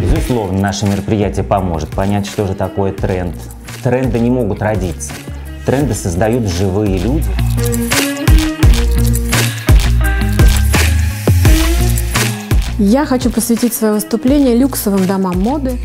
Безусловно, наше мероприятие поможет понять, что же такое тренд. Тренды не могут родиться. Тренды создают живые люди. Я хочу посвятить свое выступление люксовым домам моды.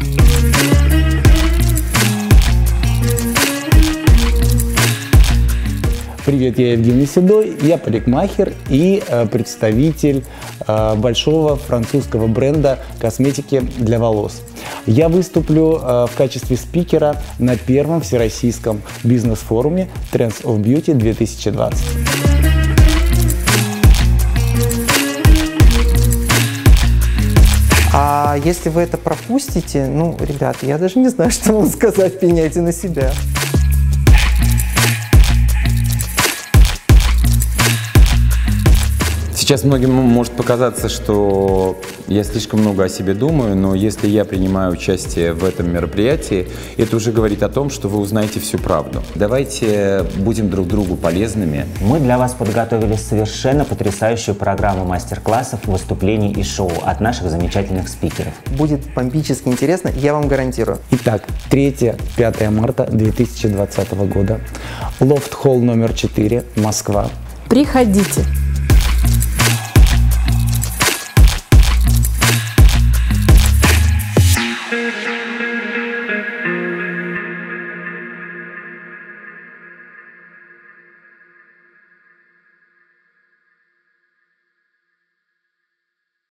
Привет, я Евгений Седой, я парикмахер и э, представитель э, большого французского бренда косметики для волос. Я выступлю э, в качестве спикера на первом всероссийском бизнес-форуме Trends of Beauty 2020. Если вы это пропустите, ну, ребята, я даже не знаю, что вам сказать, пеняйте на себя. Сейчас многим может показаться, что я слишком много о себе думаю, но если я принимаю участие в этом мероприятии, это уже говорит о том, что вы узнаете всю правду. Давайте будем друг другу полезными. Мы для вас подготовили совершенно потрясающую программу мастер-классов, выступлений и шоу от наших замечательных спикеров. Будет бомбически интересно, я вам гарантирую. Итак, 3-5 марта 2020 года. Лофт-холл номер 4, Москва. Приходите!